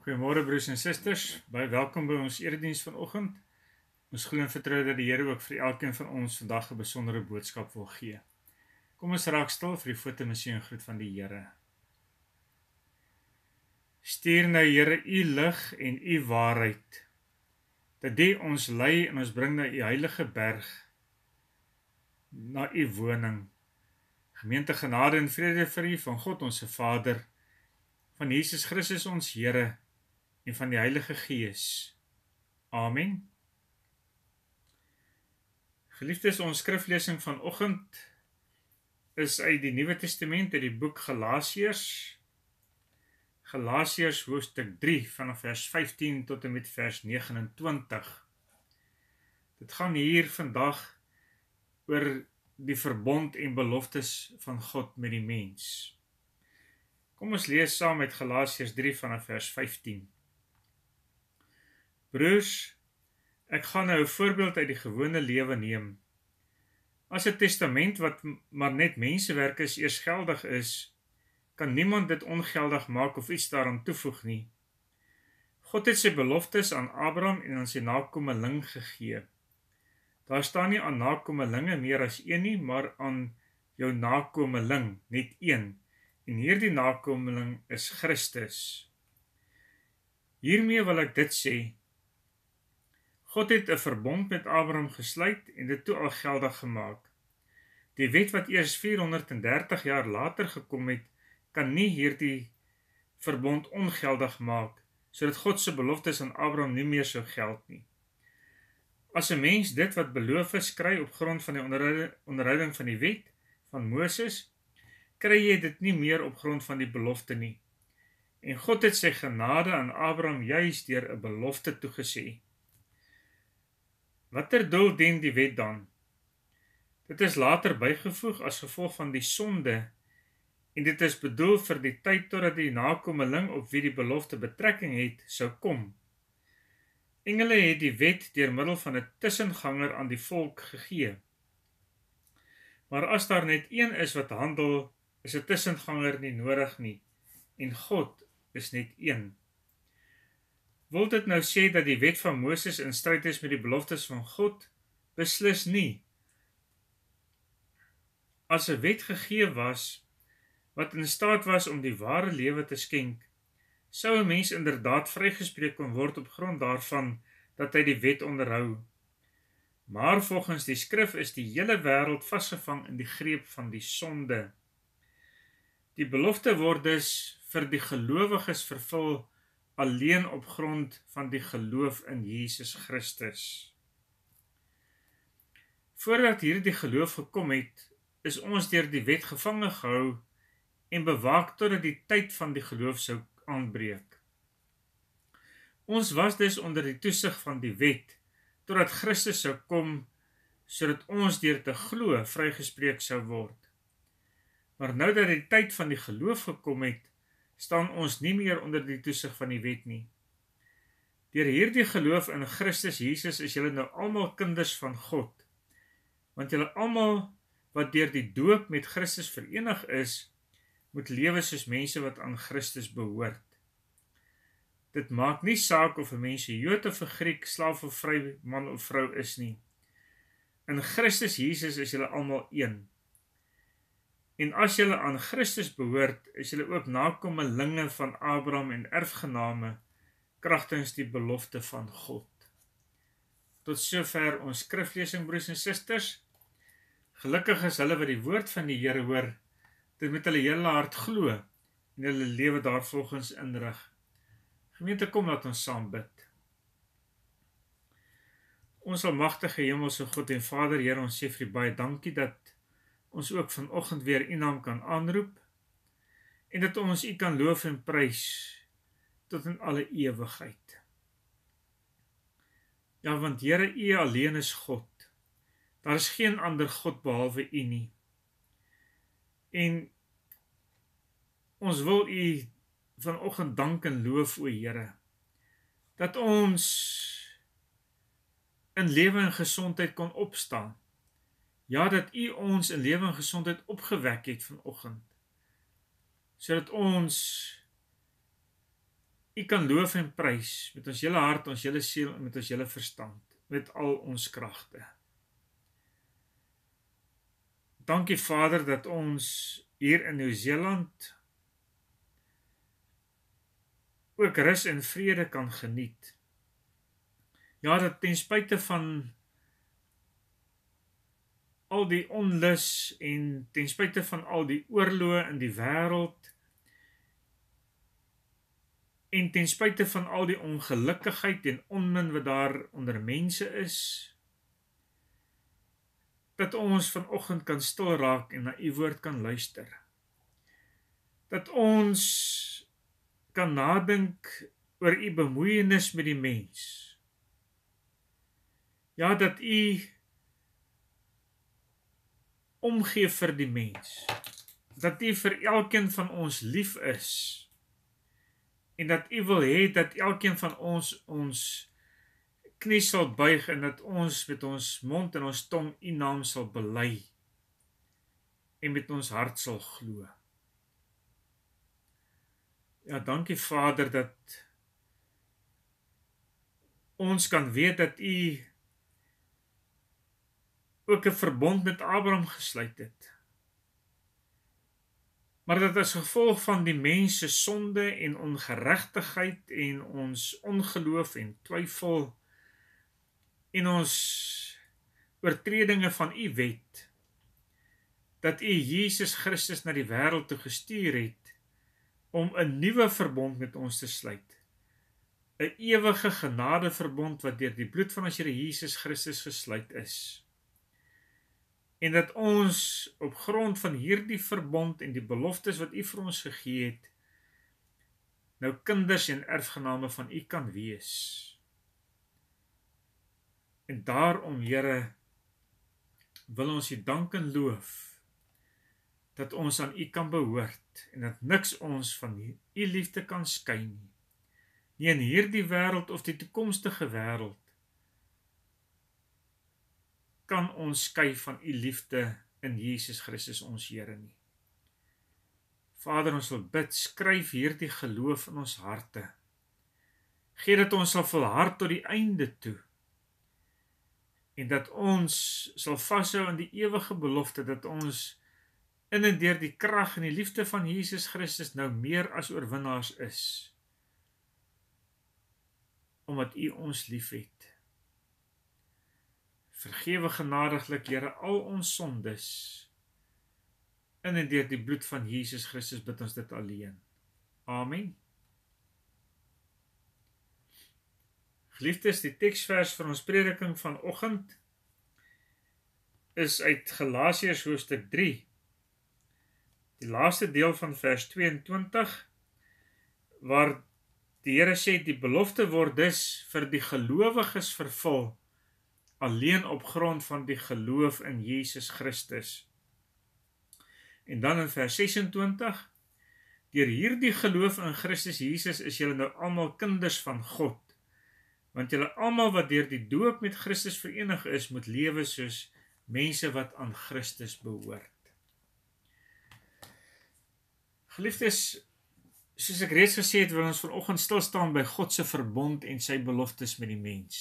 Goeiemôre broers en susters. Baie welkom by ons erediens vanoggend. Ons glo en vertrou dat die Here ook vir elkeen van ons vandag 'n besondere boodskap wil gee. Kom ons raak stil vir die missie en groet van die Here. Stuur nou Here u lig en u waarheid. Dat dit ons lei en ons bring na u heilige berg na u woning. Gemeente genade en vrede vir u van God ons se Vader van Jesus Christus ons Here en van die Heilige Gees. Amen. Geliefdes, ons skriflesing vanoggend is uit die Nuwe Testament uit die boek Galasiërs. Galasiërs hoofstuk 3 vanaf vers 15 tot en met vers 29. Dit gaan hier vandag oor die verbond en beloftes van God met die mens. Kom ons lees saam met Galasiërs 3 vanaf vers 15. Broers, ek gaan nou 'n voorbeeld uit die gewone lewe neem. As 'n testament wat maar net mensewerk is eers geldig is, kan niemand dit ongeldig maak of iets daaraan toevoeg nie. God het sy beloftes aan Abraham en aan sy nakommeling gegee. Daar staan nie aan nakommelinge meer as een nie, maar aan jou nakommeling, net een en hierdie nakomeling is Christus. Hiermee wil ek dit sê. God het 'n verbond met Abraham gesluit en dit toe al geldig gemaak. Die wet wat eers 430 jaar later gekom het, kan nie hierdie verbond ongeldig maak sodat God se beloftes aan Abraham nie meer sou geld nie. As 'n mens dit wat beloof is kry op grond van die onderhouding van die wet van Moses, kry jy dit nie meer op grond van die belofte nie. En God het sy genade aan Abraham juis deur 'n belofte toegesê. Watter doel dien die wet dan? Dit is later bygevoeg as gevolg van die sonde en dit is bedoel vir die tyd totdat die nakommeling op wie die belofte betrekking het sou kom. Engele het die wet deur middel van 'n tussenganger aan die volk gegee. Maar as daar net een is wat handel is 'n tussenganger nie nodig nie en God is net een. Wil dit nou sê dat die wet van Moses in stryd is met die beloftes van God? Beslis nie. As 'n wet gegee was wat in staat was om die ware lewe te skenk, sou 'n mens inderdaad vrygespreek kon word op grond daarvan dat hy die wet onderhou. Maar volgens die skrif is die hele wêreld vasgevang in die greep van die sonde. Die belofte word dus vir die gelowiges vervul alleen op grond van die geloof in Jesus Christus. Voordat hierdie geloof gekom het, is ons deur die wet gevange gehou en bewaak totdat die tyd van die geloof sou aanbreek. Ons was dus onder die toesig van die wet totdat Christus sou kom sodat ons deur te glo vrygespreek sou word. Maar nou dat die tyd van die geloof gekom het, staan ons nie meer onder die toesig van die wet nie. Deur hierdie geloof in Christus Jesus is julle nou almal kinders van God. Want julle almal wat deur die doop met Christus verenig is, moet lewe soos mense wat aan Christus behoort. Dit maak nie saak of 'n mens 'n Jood of 'n Griek, slaaf of vry man of vrou is nie. In Christus Jesus is julle almal een. En as julle aan Christus behoort, is julle ook nakommelinge van Abraham en erfgename kragtens die belofte van God. Tot sover ons skriflesing broers en susters. Gelukkig is hulle wat die woord van die Here hoor, dit met hulle hele hart glo en hulle lewe daarvolgens inrig. Gemeente kom laat ons saam bid. Ons almagtige hemelse God en Vader, Here, ons sê vir U baie dankie dat ons ook vanoggend weer u naam kan aanroep en dat ons u kan loof en prys tot in alle ewigheid. Ja, want Here, u alleen is God. Daar is geen ander God behalwe u nie. En ons wil u vanoggend dank en loof o, Here, dat ons in lewe en gesondheid kon opstaan Ja dat U ons in lewe en gesondheid opgewek het vanoggend. Sodat ons U kan loof en prys met ons hele hart, ons hele siel en met ons hele verstand, met al ons kragte. Dankie Vader dat ons hier in Nieu-Seeland ook rus en vrede kan geniet. Ja, dat ten spyte van al die onlus en ten spyte van al die oorloë in die wêreld en ten spyte van al die ongelukkigheid en onmin wat daar onder mense is dat ons vanoggend kan stil raak en na u woord kan luister. Dat ons kan nadink oor u bemoeienis met die mens. Ja dat u omgee vir die mens. Dat U vir elkeen van ons lief is. En dat U wil hê dat elkeen van ons ons knie sal buig en dat ons met ons mond en ons tong U naam sal bely en met ons hart sal glo. Ja, dankie Vader dat ons kan weet dat U ook 'n verbond met Abraham gesluit het. Maar dat as gevolg van die mens se sonde en ongeregtigheid en ons ongeloof en twyfel en ons oortredinge van u wet dat u Jesus Christus na die wêreld toe gestuur het om 'n nuwe verbond met ons te sluit. 'n Ewige genadeverbond wat deur die bloed van ons Here Jesus Christus gesluit is en dat ons op grond van hierdie verbond en die beloftes wat U vir ons gegee het nou kinders en erfgename van U kan wees. En daarom Here wil ons U dank en loof dat ons aan U kan behoort en dat niks ons van U liefde kan skei nie. Nie in hierdie wêreld of die toekomstige wêreld kan ons skei van u liefde in Jesus Christus ons Here nie. Vader, ons wil bid, skryf hierdie geloof in ons harte. Gee dat ons sal volhard tot die einde toe. En dat ons sal vashou aan die ewige belofte dat ons in en deur die krag en die liefde van Jesus Christus nou meer as oorwinnaars is. Omdat U ons liefhet. Vergewe genadiglik, Here, al ons sondes. In en deur die bloed van Jesus Christus bid ons dit alleen. Amen. Geliefdes, die teksvers vir ons prediking vanoggend is uit Galasiërs hoofstuk 3. Die laaste deel van vers 22 waar die Here sê die belofte word dus vir die gelowiges vervul alleen op grond van die geloof in Jesus Christus. En dan in vers 26 Deur hierdie geloof in Christus Jesus is julle nou almal kinders van God. Want julle almal wat deur die doop met Christus verenig is, moet lewe soos mense wat aan Christus behoort. Geliefdes, soos ek reeds gesê het, wil ons vanoggend stil staan by God se verbond en sy beloftes met die mens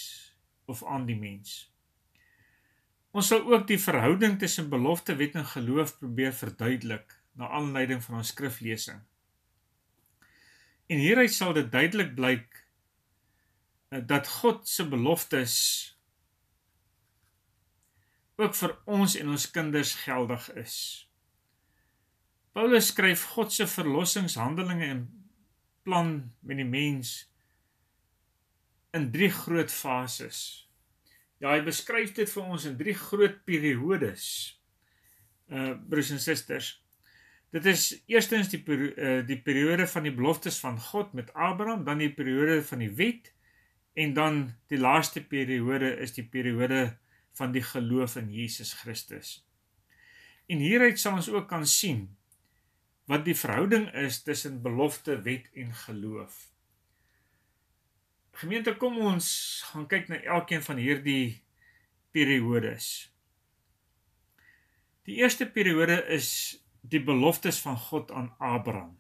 of aan die mens. Ons sal ook die verhouding tussen belofte, wet en geloof probeer verduidelik na aanleiding van ons skriflesing. En hieruit sal dit duidelik blyk eh, dat God se beloftes ook vir ons en ons kinders geldig is. Paulus skryf God se verlossingshandelinge en plan met die mens in drie groot fases. Ja, hy beskryf dit vir ons in drie groot periodes. Uh broers en susters. Dit is eerstens die uh, die periode van die beloftes van God met Abraham, dan die periode van die wet en dan die laaste periode is die periode van die geloof in Jesus Christus. En hieruit sal ons ook kan sien wat die verhouding is tussen belofte, wet en geloof. Gemeente, kom ons gaan kyk na elkeen van hierdie periodes. Die eerste periode is die beloftes van God aan Abraham.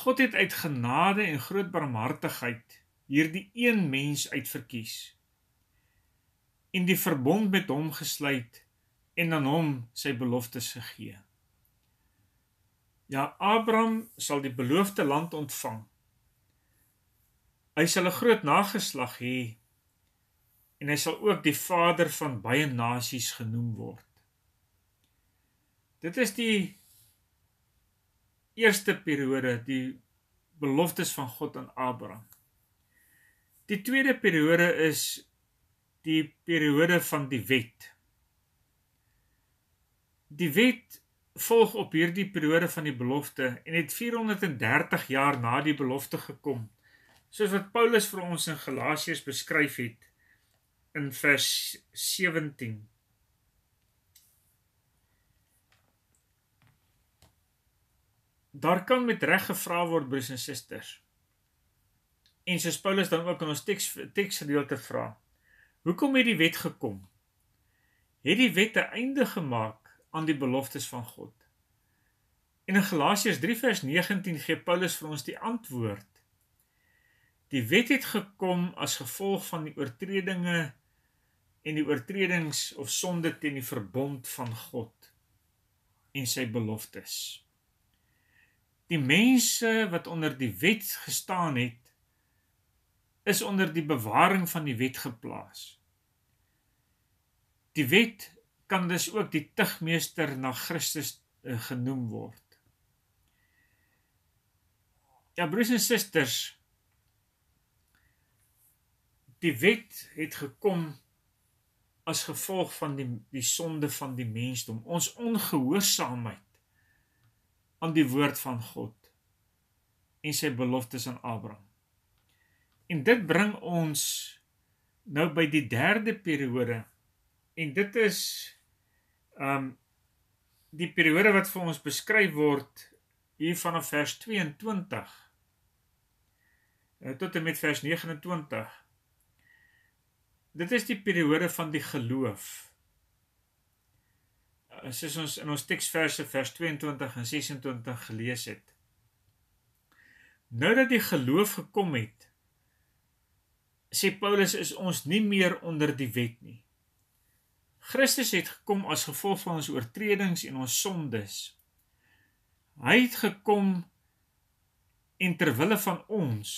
God het uit genade en groot barmhartigheid hierdie een mens uitverkies en die verbond met hom gesluit en aan hom sy beloftes gegee. Ja, Abraham sal die beloofde land ontvang. Hy sal 'n groot nageslag hê en hy sal ook die vader van baie nasies genoem word. Dit is die eerste periode, die beloftes van God aan Abraham. Die tweede periode is die periode van die wet. Die wet volg op hierdie periode van die belofte en het 430 jaar na die belofte gekom. Soos wat Paulus vir ons in Galasiërs beskryf het in vers 17. Daar kan met reg gevra word broers en susters. En soos Paulus dan ook in ons teks teksgedeelte vra, hoekom het die wet gekom? Het die wet 'n einde gemaak aan die beloftes van God? En in Galasiërs 3 vers 19 gee Paulus vir ons die antwoord. Die wet het gekom as gevolg van die oortredinge en die oortredings of sonde teen die verbond van God en sy beloftes. Die mense wat onder die wet gestaan het, is onder die bewaring van die wet geplaas. Die wet kan dus ook die tugmeester na Christus uh, genoem word. Ja broers en susters, die wet het gekom as gevolg van die die sonde van die mensdom, ons ongehoorsaamheid aan die woord van God en sy beloftes aan Abraham. En dit bring ons nou by die derde periode. En dit is um die periode wat vir ons beskryf word hier vanaf vers 22 eh, tot en met vers 29 Dit is die periode van die geloof. As ons in ons teksverse vers 22 en 26 gelees het. Nou dat die geloof gekom het, sê Paulus is ons nie meer onder die wet nie. Christus het gekom as gevolg van ons oortredings en ons sondes. Hy het gekom en ter wille van ons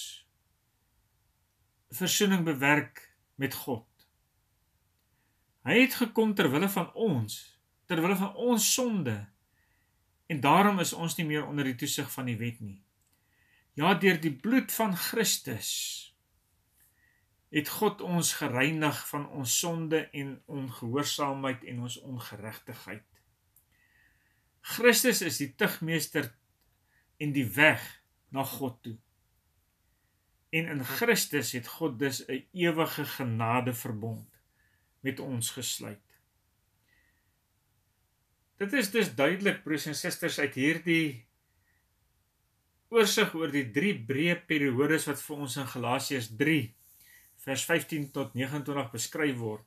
versoening bewerk met God. Hy het gekom ter wille van ons, ter wille van ons sonde. En daarom is ons nie meer onder die toesig van die wet nie. Ja, deur die bloed van Christus het God ons gereinig van ons sonde en ongehoorsaamheid en ons ongeregtigheid. Christus is die tugmeester en die weg na God toe. En in Christus het God dus 'n ewige genade verbond met ons gesluit. Dit is dus duidelik broers en susters uit hierdie oorsig oor die drie breë periodes wat vir ons in Galasiërs 3 vers 15 tot 29 beskryf word.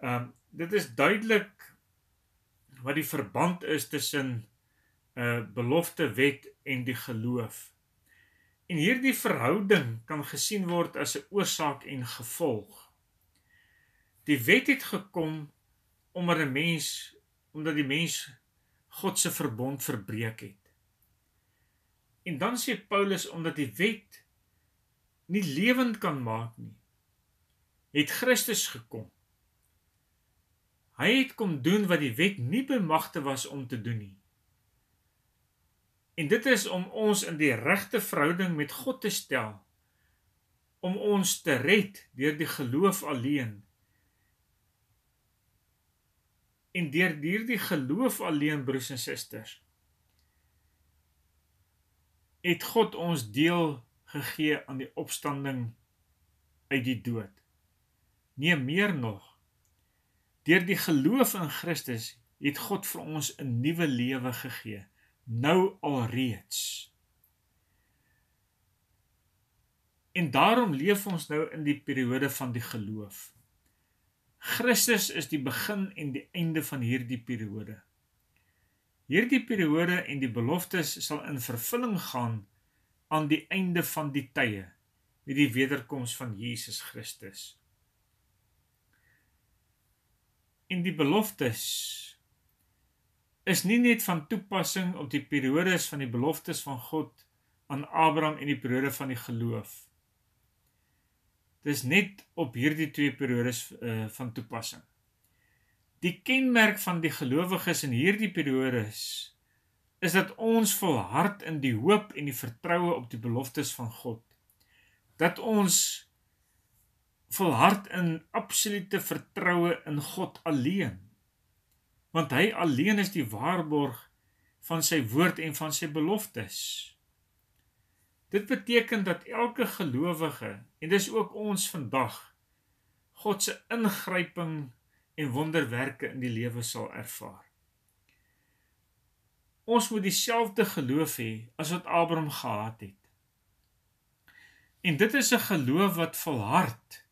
Um dit is duidelik wat die verband is tussen 'n uh, belofte wet en die geloof. En hierdie verhouding kan gesien word as 'n oorsaak en gevolg. Die wet het gekom omdat 'n mens omdat die mens God se verbond verbreek het. En dan sê Paulus omdat die wet nie lewend kan maak nie, het Christus gekom. Hy het kom doen wat die wet nie bemagte was om te doen nie. En dit is om ons in die regte verhouding met God te stel om ons te red deur die geloof alleen. En deur hierdie geloof alleen broers en susters het God ons deel gegee aan die opstanding uit die dood. Nee, meer nog. Deur die geloof in Christus het God vir ons 'n nuwe lewe gegee, nou alreeds. En daarom leef ons nou in die periode van die geloof. Christus is die begin en die einde van hierdie periode. Hierdie periode en die beloftes sal in vervulling gaan aan die einde van die tye met die wederkoms van Jesus Christus. In die beloftes is nie net van toepassing op die periodes van die beloftes van God aan Abraham en die periode van die geloof. Dis net op hierdie twee periodes uh, van toepassing. Die kenmerk van die gelowiges in hierdie periodes is dat ons volhard in die hoop en die vertroue op die beloftes van God. Dat ons volhard in absolute vertroue in God alleen. Want hy alleen is die waarborg van sy woord en van sy beloftes. Dit beteken dat elke gelowige en dis ook ons vandag God se ingryping en wonderwerke in die lewe sal ervaar. Ons moet dieselfde geloof hê as wat Abraham gehad het. En dit is 'n geloof wat volhard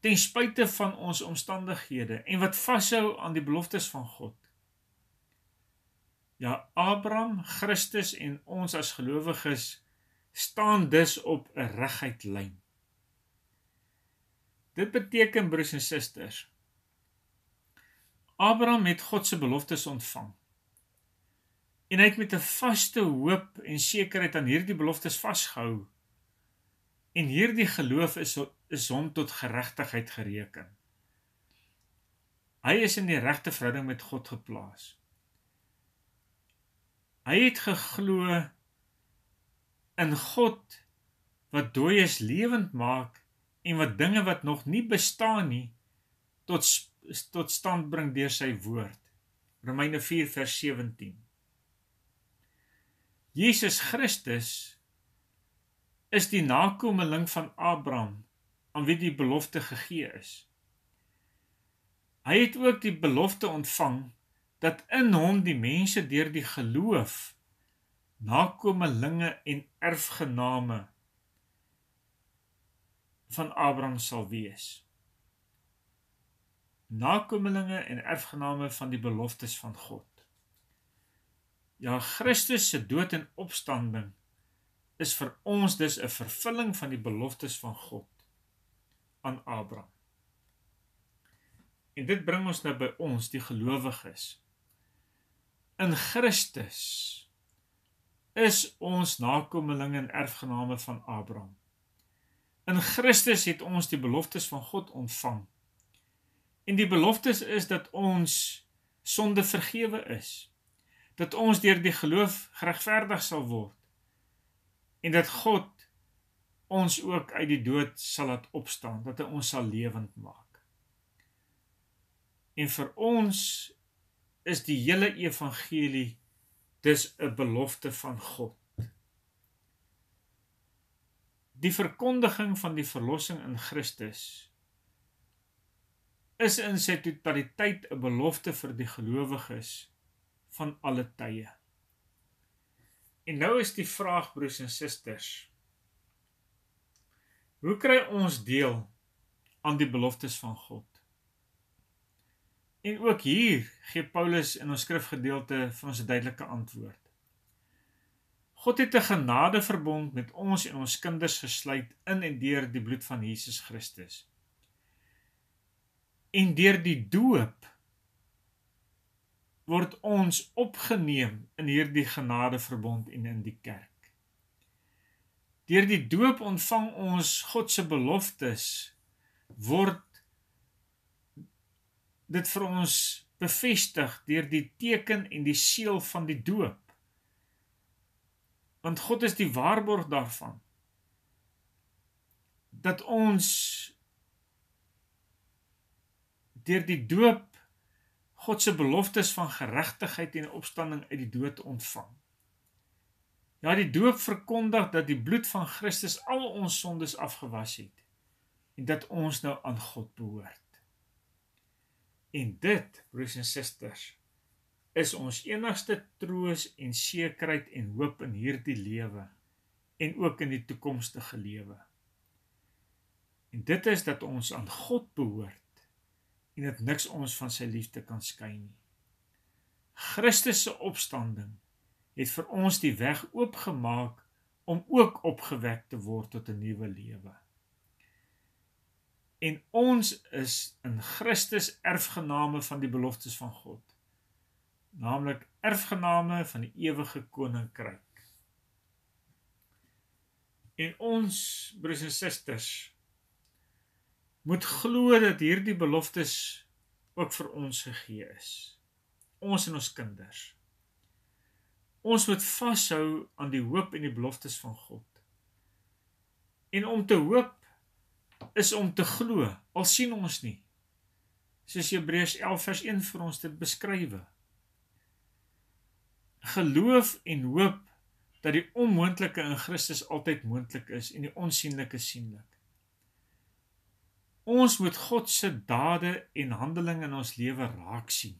ten spyte van ons omstandighede en wat vashou aan die beloftes van God. Ja, Abraham, Christus en ons as gelowiges staan dus op 'n reguit lyn. Dit beteken broers en susters Abraham het God se beloftes ontvang. En hy het met 'n vaste hoop en sekerheid aan hierdie beloftes vasgehou. En hierdie geloof is is hom tot geregtigheid gereken. Hy is in die regte verhouding met God geplaas. Hy het geglo in God wat dooies lewend maak en wat dinge wat nog nie bestaan nie tot tot stand bring deur sy woord. Romeine 4 vers 17. Jesus Christus is die nakomeling van Abraham aan wie die belofte gegee is. Hy het ook die belofte ontvang dat in hom die mense deur die geloof nakomelinge en erfgename van Abraham sal wees. Nakomelinge en erfgename van die beloftes van God. Ja, Christus se dood en opstanding is vir ons dus 'n vervulling van die beloftes van God aan Abraham. En dit bring ons nou by ons die gelowiges. In Christus is ons nakomelinge en erfgename van Abraham. In Christus het ons die beloftes van God ontvang. En die beloftes is dat ons sonde vergewe is. Dat ons deur die geloof geregverdig sal word. En dat God ons ook uit die dood sal laat opstaan, dat hy ons sal lewend maak. En vir ons is die hele evangelie dis 'n belofte van God. Die verkondiging van die verlossing in Christus is in sy totaliteit 'n belofte vir die gelowiges van alle tye. En nou is die vraag broers en susters, hoe kry ons deel aan die beloftes van God? En ook hier gee Paulus in ons skrifgedeelte vir ons 'n duidelike antwoord. God het 'n genadeverbond met ons en ons kinders gesluit in en deur die bloed van Jesus Christus. En deur die doop word ons opgeneem in hierdie genadeverbond en in die kerk. Deur die doop ontvang ons God se beloftes word dit vir ons bevestig deur die teken en die seël van die doop want God is die waarborg daarvan dat ons deur die doop God se beloftes van geregtigheid en opstanding uit die dood ontvang. Ja, die doop verkondig dat die bloed van Christus al ons sondes afgewas het en dat ons nou aan God behoort. En dit, broers en susters, is ons enigste troos en sekerheid en hoop in hierdie lewe en ook in die toekomstige lewe. En dit is dat ons aan God behoort en dat niks ons van sy liefde kan skei nie. Christus se opstanding het vir ons die weg oopgemaak om ook opgewek te word tot 'n nuwe lewe. En ons is in Christus erfgename van die beloftes van God. Naamlik erfgename van die ewige koninkryk. En ons broers en susters moet glo dat hierdie beloftes ook vir ons gegee is. Ons en ons kinders. Ons moet vashou aan die hoop en die beloftes van God. En om te hoop is om te glo, al sien ons nie. Soos Hebreërs 11 vers 1 vir ons dit beskryf. Geloof en hoop dat die onmoontlike in Christus altyd moontlik is en die onsigbare sienlik. Ons moet God se dade en handelinge in ons lewe raak sien.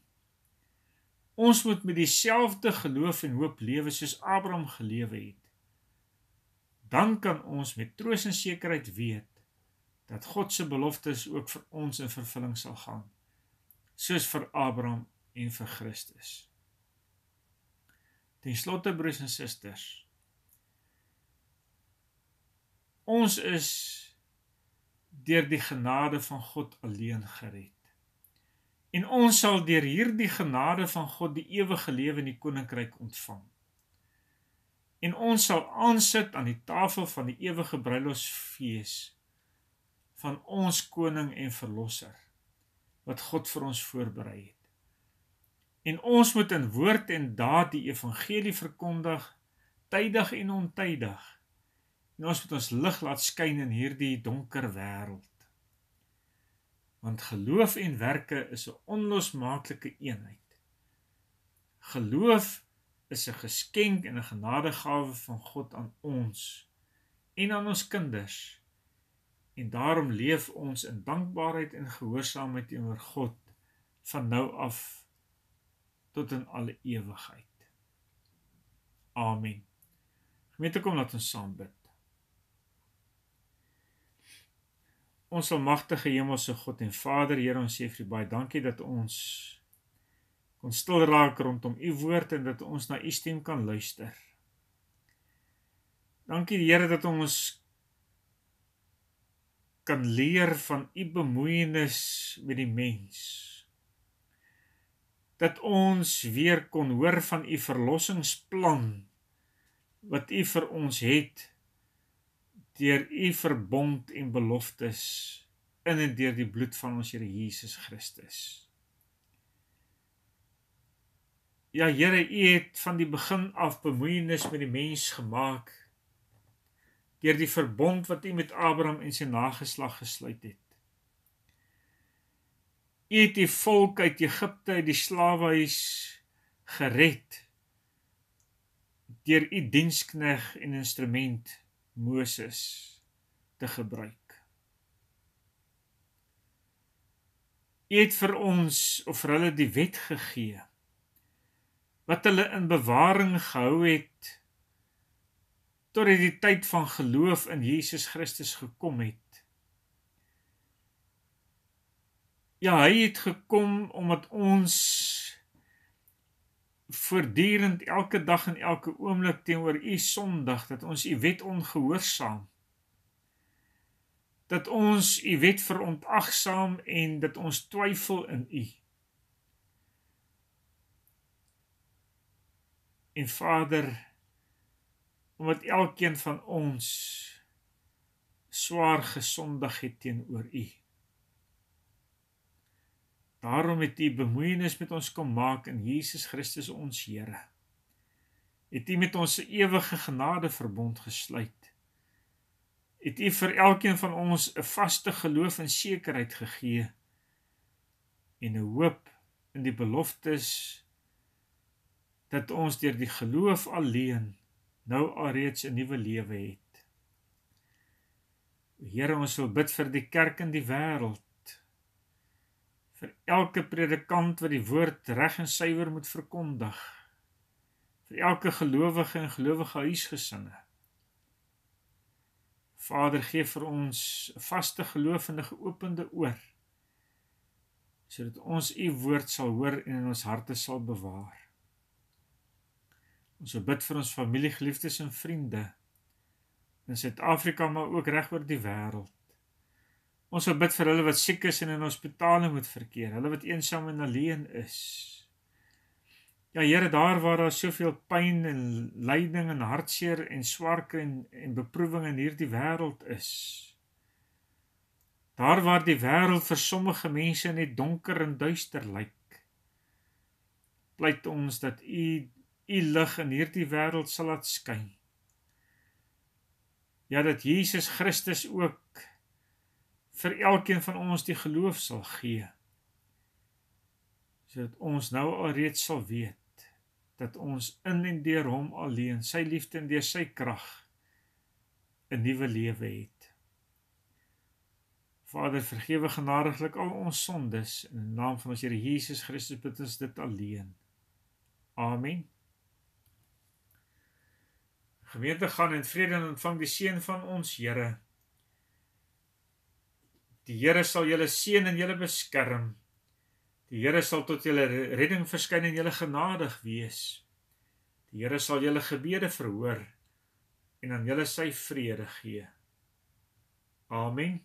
Ons moet met dieselfde geloof en hoop lewe soos Abraham gelewe het. Dan kan ons met troos en sekerheid weet dat God se beloftes ook vir ons in vervulling sal gaan, soos vir Abraham en vir Christus. Ten slotte broers en susters, ons is deur die genade van God alleen gered. En ons sal deur hierdie genade van God die ewige lewe in die koninkryk ontvang. En ons sal aansit aan die tafel van die ewige bruilofsfees van ons koning en verlosser wat God vir ons voorberei het. En ons moet in woord en daad die evangelie verkondig tydig en ontydig. En ons moet ons lig laat skyn in hierdie donker wêreld want geloof en werke is 'n onlosmaaklike eenheid. Geloof is 'n geskenk en 'n genadegawe van God aan ons en aan ons kinders. En daarom leef ons in dankbaarheid en gehoorsaamheid teenoor God van nou af tot in alle ewigheid. Amen. Gemeente kom laat ons saam bid. Ons almagtige hemelse God en Vader, Here, ons sê vir U baie dankie dat ons kon stil raak rondom U woord en dat ons na U stem kan luister. Dankie Here dat ons kan leer van U bemoeienis met die mens. Dat ons weer kon hoor van U verlossingsplan wat U vir ons het deur u verbond en beloftes in en deur die bloed van ons Here Jesus Christus. Ja Here, u het van die begin af bemoeienis met die mens gemaak deur die verbond wat u met Abraham en sy nageslag gesluit het. U het die volk uit Egipte uit die slawehuis gered deur u dienskneg en instrument Moses te gebruik. U het vir ons of vir hulle die wet gegee wat hulle in bewaring gehou het tot die tyd van geloof in Jesus Christus gekom het. Ja, hy het gekom omdat ons voortdurend elke dag en elke oomblik teenoor u sondig dat ons u wet ongehoorsaam. Dat ons u wet verontagsaam en dat ons twyfel in u. En Vader omdat elkeen van ons swaar gesondig het teenoor u Daarom het U bemoeienis met ons kom maak in Jesus Christus ons Here. Het U met ons se ewige genade verbond gesluit. Het U vir elkeen van ons 'n vaste geloof en sekerheid gegee en 'n hoop in die beloftes dat ons deur die geloof alleen nou alreeds 'n nuwe lewe het. Here, ons wil bid vir die kerk in die wêreld vir elke predikant wat die woord reg en suiwer moet verkondig vir elke gelowige en gelowige huisgesinne Vader gee vir ons 'n vaste geloof en 'n geopende oor sodat ons u woord sal hoor en in ons harte sal bewaar Ons bid vir ons familiegeliefdes en vriende in Suid-Afrika maar ook reg oor die wêreld. Ons wil bid vir hulle wat siek is en in hospitale moet verkeer, hulle wat eensaam en alleen is. Ja Here, daar waar daar soveel pyn en lyding en hartseer en swaarkry en en beproewing in hierdie wêreld is. Daar waar die wêreld vir sommige mense net donker en duister lyk. Pleit ons dat U U lig in hierdie wêreld sal laat skyn. Ja dat Jesus Christus ook vir elkeen van ons die geloof sal gee. Sodat ons nou alreeds sal weet dat ons in en deur hom alleen, sy liefde en deur sy krag 'n nuwe lewe het. Vader, vergewe genadiglik al ons sondes in die naam van ons Here Jesus Christus bid ons dit alleen. Amen. Gemeente gaan in vrede en ontvang die seën van ons Here. Die Here sal julle seën en julle beskerm. Die Here sal tot julle redding verskyn en julle genadig wees. Die Here sal julle gebede verhoor en aan julle sy vrede gee. Amen.